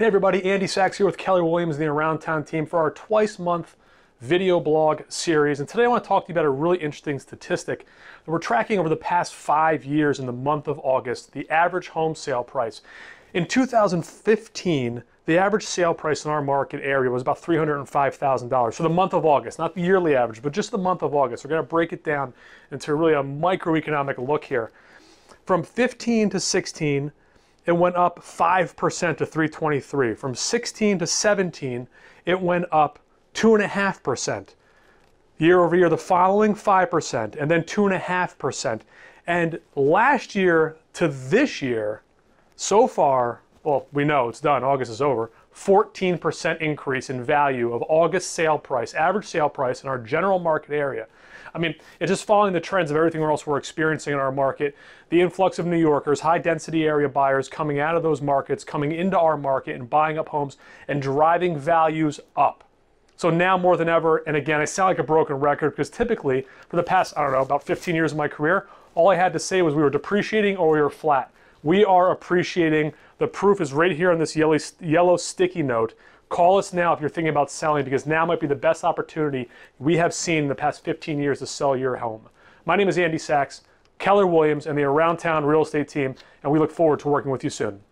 Hey everybody, Andy Sachs here with Keller Williams the Around Town team for our twice month video blog series. And today I want to talk to you about a really interesting statistic that we're tracking over the past five years in the month of August, the average home sale price. In 2015, the average sale price in our market area was about $305,000 for the month of August, not the yearly average, but just the month of August. We're going to break it down into really a microeconomic look here. From 15 to 16, it went up 5% to 323. From 16 to 17, it went up 2.5%. Year over year, the following 5%, and then 2.5%. And last year to this year, so far, well, we know it's done, August is over, 14% increase in value of August sale price, average sale price in our general market area. I mean, it's just following the trends of everything else we're experiencing in our market. The influx of New Yorkers, high density area buyers coming out of those markets, coming into our market and buying up homes and driving values up. So now more than ever, and again, I sound like a broken record because typically for the past, I don't know, about 15 years of my career, all I had to say was we were depreciating or we were flat. We are appreciating. The proof is right here on this yellow, yellow sticky note. Call us now if you're thinking about selling because now might be the best opportunity we have seen in the past 15 years to sell your home. My name is Andy Sachs, Keller Williams, and the Around Town Real Estate Team, and we look forward to working with you soon.